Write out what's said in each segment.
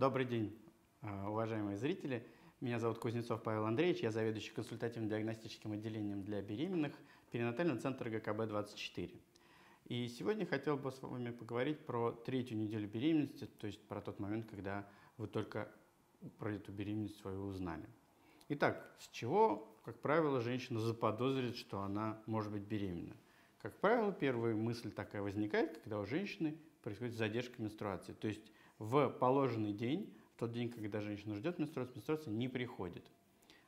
Добрый день, э, уважаемые зрители. Меня зовут Кузнецов Павел Андреевич, я заведующий консультативно-диагностическим отделением для беременных перинатального центра ГКБ-24. И сегодня хотел бы с вами поговорить про третью неделю беременности, то есть про тот момент, когда вы только про эту беременность свою узнали. Итак, с чего, как правило, женщина заподозрит, что она может быть беременна? Как правило, первая мысль такая возникает, когда у женщины происходит задержка менструации. То есть в положенный день, в тот день, когда женщина ждет менструацию, менструация не приходит.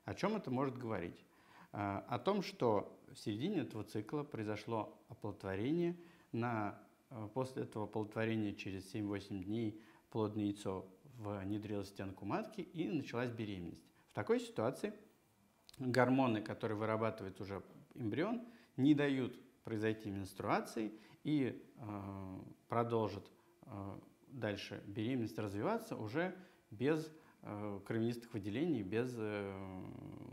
О чем это может говорить? А, о том, что в середине этого цикла произошло оплодотворение, на, э, после этого оплодотворения через 7-8 дней плодное яйцо внедрилось в стенку матки и началась беременность. В такой ситуации гормоны, которые вырабатывает уже эмбрион, не дают произойти менструации и э, продолжат э, дальше беременность развиваться уже без э, кровянистых выделений, без э,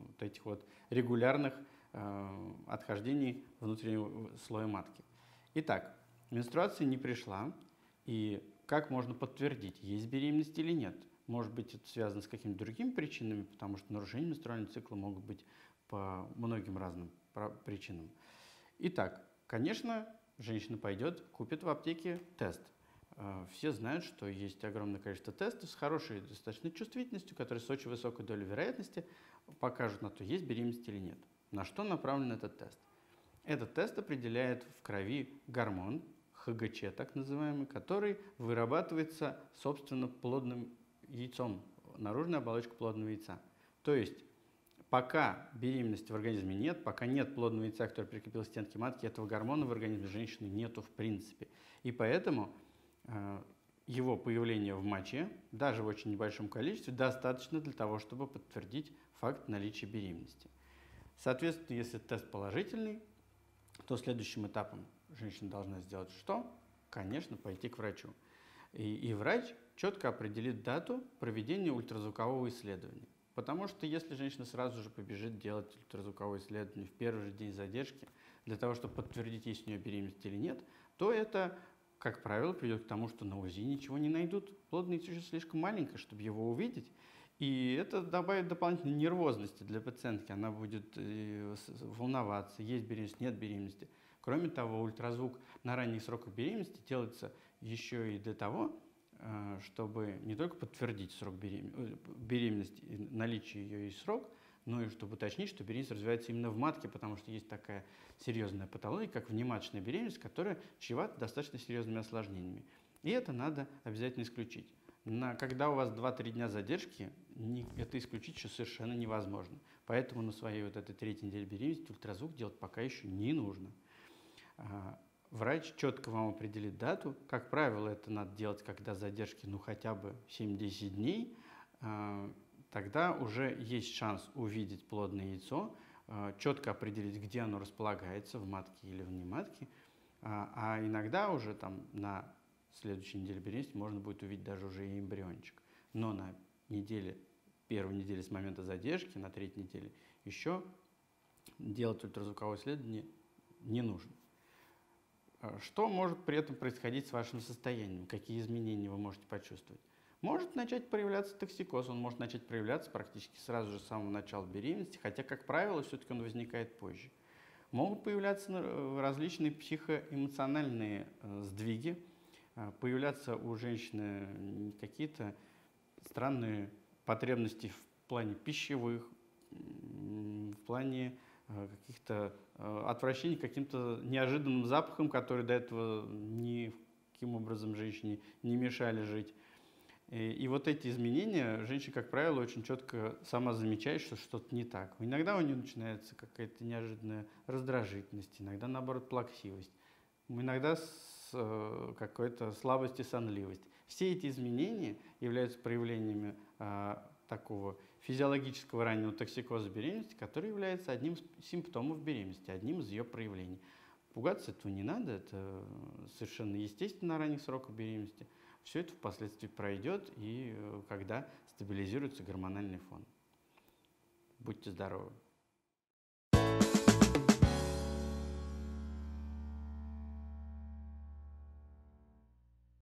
вот этих вот регулярных э, отхождений внутреннего слоя матки. Итак, менструация не пришла, и как можно подтвердить, есть беременность или нет? Может быть, это связано с какими-то другими причинами, потому что нарушения менструального цикла могут быть по многим разным причинам. Итак, конечно, женщина пойдет, купит в аптеке тест – все знают, что есть огромное количество тестов с хорошей достаточной чувствительностью, которые с очень высокой долей вероятности покажут на то, есть беременность или нет. На что направлен этот тест? Этот тест определяет в крови гормон, ХГЧ так называемый, который вырабатывается, собственно, плодным яйцом, наружной оболочкой плодного яйца. То есть, пока беременности в организме нет, пока нет плодного яйца, который прикрепил к стенке матки, этого гормона в организме женщины нету в принципе. И поэтому его появление в моче, даже в очень небольшом количестве, достаточно для того, чтобы подтвердить факт наличия беременности. Соответственно, если тест положительный, то следующим этапом женщина должна сделать что? Конечно, пойти к врачу. И, и врач четко определит дату проведения ультразвукового исследования. Потому что если женщина сразу же побежит делать ультразвуковое исследование в первый же день задержки, для того, чтобы подтвердить, есть у нее беременность или нет, то это как правило, приведет к тому, что на УЗИ ничего не найдут. Плодное яйцо слишком маленькое, чтобы его увидеть. И это добавит дополнительной нервозности для пациентки. Она будет э, волноваться, есть беременность, нет беременности. Кроме того, ультразвук на ранних сроках беременности делается еще и для того, э, чтобы не только подтвердить срок э, беременности, наличие ее и срок, ну и чтобы уточнить, что беременность развивается именно в матке, потому что есть такая серьезная патология, как внематочная беременность, которая чревата достаточно серьезными осложнениями. И это надо обязательно исключить. На, когда у вас 2-3 дня задержки, не, это исключить еще совершенно невозможно. Поэтому на своей вот этой третьей неделе беременности ультразвук делать пока еще не нужно. А, врач четко вам определит дату. Как правило, это надо делать, когда задержки ну хотя бы 7-10 дней. А, тогда уже есть шанс увидеть плодное яйцо, э, четко определить, где оно располагается, в матке или вне матки. А, а иногда уже там на следующей неделе беременности можно будет увидеть даже уже и эмбриончик. Но на неделе, первой неделе с момента задержки, на третьей неделе еще делать ультразвуковое исследование не нужно. Э, что может при этом происходить с вашим состоянием? Какие изменения вы можете почувствовать? Может начать проявляться токсикоз, он может начать проявляться практически сразу же с самого начала беременности, хотя, как правило, все-таки он возникает позже. Могут появляться э, различные психоэмоциональные э, сдвиги, э, появляться у женщины какие-то странные потребности в плане пищевых, в плане каких-то отвращений к каким-то неожиданным запахам, которые до этого никаким образом женщине не мешали жить. И, вот эти изменения женщина, как правило, очень четко сама замечает, что что-то не так. Иногда у нее начинается какая-то неожиданная раздражительность, иногда, наоборот, плаксивость, иногда э, какой-то слабость и сонливость. Все эти изменения являются проявлениями э, такого физиологического раннего токсикоза беременности, который является одним из симптомов беременности, одним из ее проявлений. Пугаться этого не надо, это совершенно естественно на ранних сроках беременности – все это впоследствии пройдет, и э, когда стабилизируется гормональный фон. Будьте здоровы!